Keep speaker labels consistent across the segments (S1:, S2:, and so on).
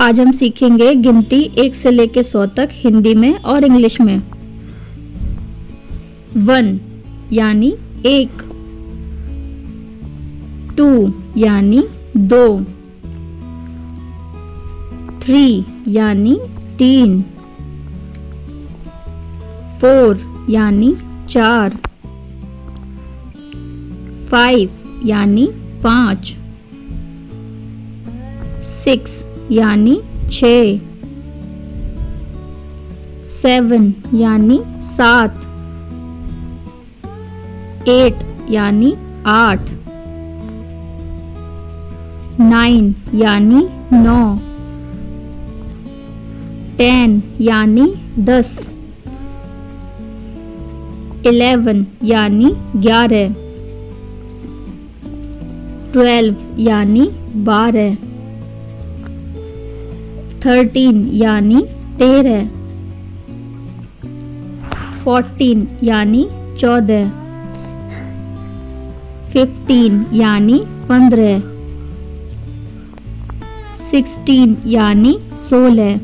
S1: आज हम सीखेंगे गिनती एक से लेकर सौ तक हिंदी में और इंग्लिश में। वन, यानी एक। टू, यानी दो। थ्री, यानी तीन। फोर, यानी चार। फाइव, यानी पाँच। सिक्स यानी छ। सेवन यानी सात। एट यानी आठ। नाइन यानी नौ। टेन यानी दस। इलेवन यानी ग्यारह। ट्वेल्व यानी बारह। थर्टीन यानी तेरह। फोर्टीन यानी चौदह। फिफ्टीन यानी पंद्रह। सिक्सटीन यानी सोलह।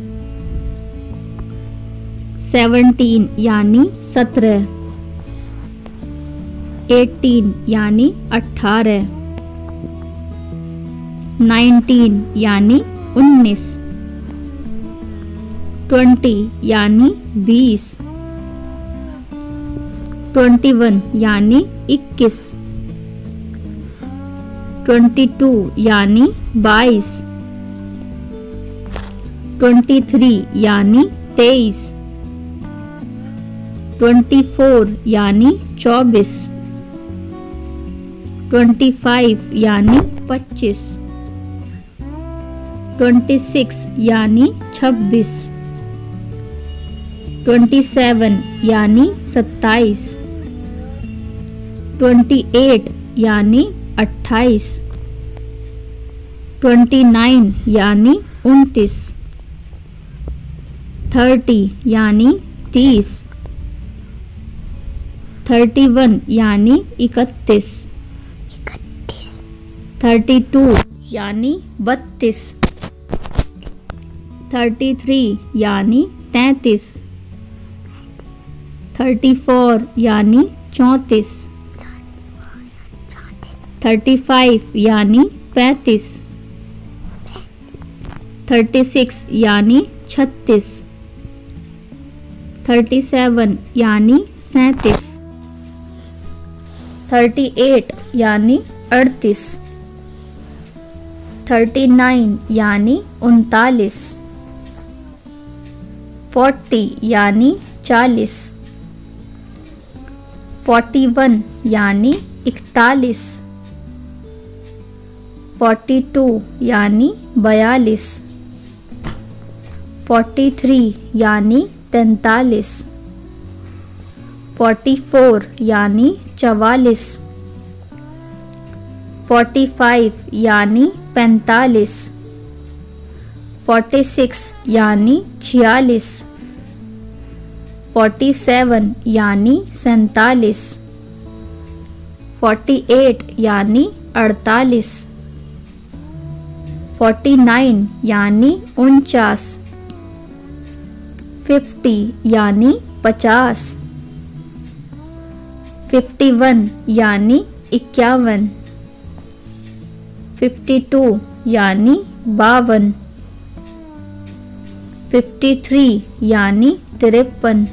S1: सेवनटीन यानी सत्रह। एटीन यानी अठारह। नाइनटीन यानी उन्नीस। ट्वेंटी यानी बीस। ट्वेंटी वन यानी इक्कीस। ट्वेंटी टू यानी बाईस। ट्वेंटी थ्री यानी तेईस। ट्वेंटी फोर यानी चौबीस। ट्वेंटी फाइव यानी पच्चीस। ट्वेंटी सिक्स यानी छब्बीस। ट्वेंटी सेवन यानी सत्ताईस। ट्वेंटी एट यानी अट्ठाईस। ट्वेंटी नाइन यानी उनतीस। थर्टी यानी तीस। थर्टी वन यानी इकतीस। थर्टी टू यानी बत्तीस। थर्टी थ्री यानी तैतीस। थर्टी फोर यानी चौंतीस. थर्टी फाइव यानी पैंतीस. थर्टी सिक्स यानी छत्तीस. थर्टी सेवन यानी सैतीस. थर्टी एट यानी अड़तीस. थर्टी नाइन यानी उनतालीस. फोर्टी यानी चालीस. फोर्टी वन यानी इकतालीस। फोर्टी टू यानी बयालीस। फोर्टी थ्री यानी तैतालीस। फोर्टी फोर यानी चवालीस। फोर्टी फाइव यानी पैंतालीस। फोर्टी सिक्स यानी छियालीस। फोर्टी सेवन यानी सैतालीस फोर्टी एट यानी अड़तालीस फोर्टी नाइन यानी उनचास फिफ्टी यानी पचास फिफ्टी वन यानी इक्यावन फिफ्टी टू यानी बावन फिफ्टी थ्री यानी तिरपन।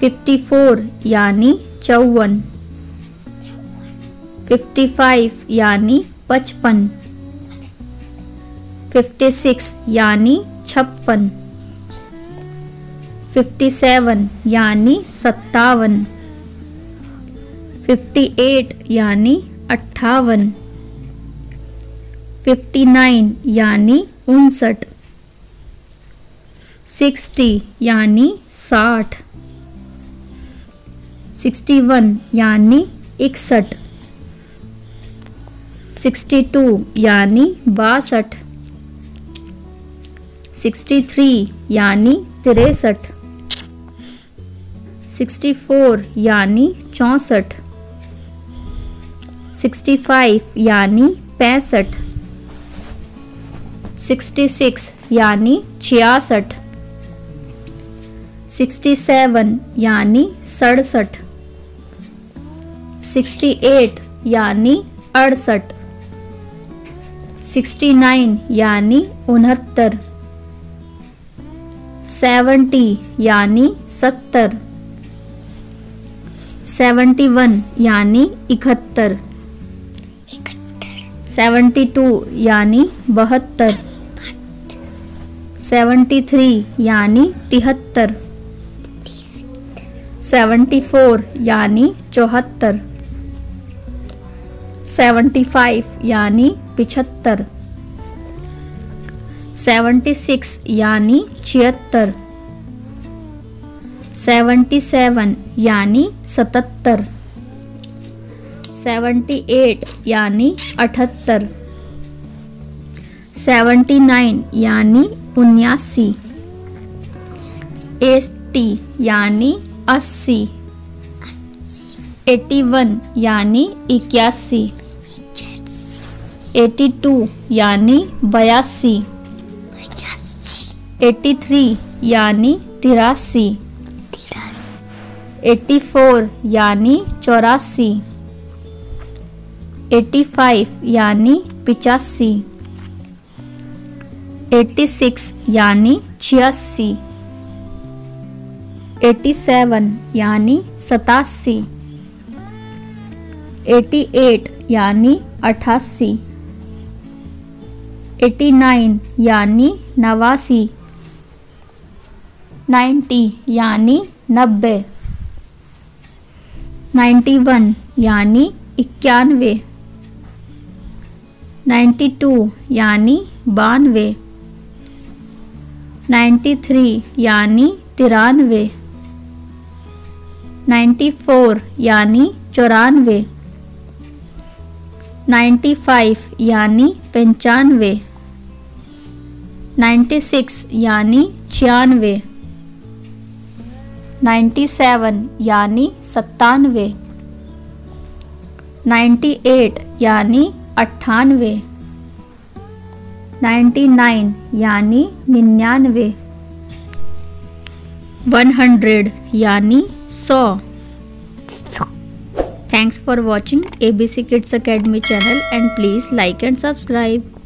S1: फिफ्टी फोर यानी चौवन. फिफ्टी फाइव यानी पचपन. फिफ्टी सिक्स यानी छप्पन. फिफ्टी सेवन यानी सत्तावन. फिफ्टी एट यानी अट्ठावन. फिफ्टी नाइन यानी उनसठ. सिक्सटी यानी साठ. सिक्सटी वन यानी इकसठ। सिक्सटी टू यानी बासठ। सिक्सटी थ्री यानी तिरसठ। सिक्सटी फोर यानी चौंसठ। सिक्सटी फाइव यानी पैंसठ। सिक्सटी सिक्स यानी छियासठ। सिक्सटी सेवन यानी सड़सठ। सिक्सटी एट यानी अड़सठ। सिक्सटी नाइन यानी उनहत्तर। सेवेंटी यानी सत्तर। सेवेंटी वन यानी इकहत्तर। सेवेंटी टू यानी बहत्तर। सेवेंटी थ्री यानी तिहत्तर। सेवेंटी फोर यानी चौहत्तर। सेवेंटी फाइव यानी पिछहत्तर। सेवेंटी सिक्स यानी छिहत्तर। सेवेंटी सेवन यानी सतहत्तर। सेवेंटी एट यानी अठहत्तर। सेवेंटी नाइन यानी उन्यासी। एट्टी यानी अस्सी। एटी वन यानी इक्यासी। एटी टू यानी बयासी। एटी थ्री यानी तिरासी। एटी फोर यानी चौरासी। एटी फाइव यानी पिचासी। एटी सिक्स यानी छियासी। एटी सेवन यानी सतासी। एटी एट यानी अठासी। एटी नाइन यानी नवासी नाइन्टी यानी नब्बे नाइन्टी वन यानी इक्यानवे नाइन्टी टू यानी बानवे नाइन्टी थ्री यानी तिरानवे नाइन्टी फोर यानी चौरानवे नाइन्टी फाइव यानी पंचानवे। नाइन्टी सिक्स यानी छियानवे। नाइन्टी सेवन यानी सत्तानवे। नाइन्टी एट यानी अट्ठानवे। नाइन्टी नाइन यानी निन्यानवे। वन हंड्रेड यानी सौ। Thanks for watching A B C kids academy channel and please like and subscribe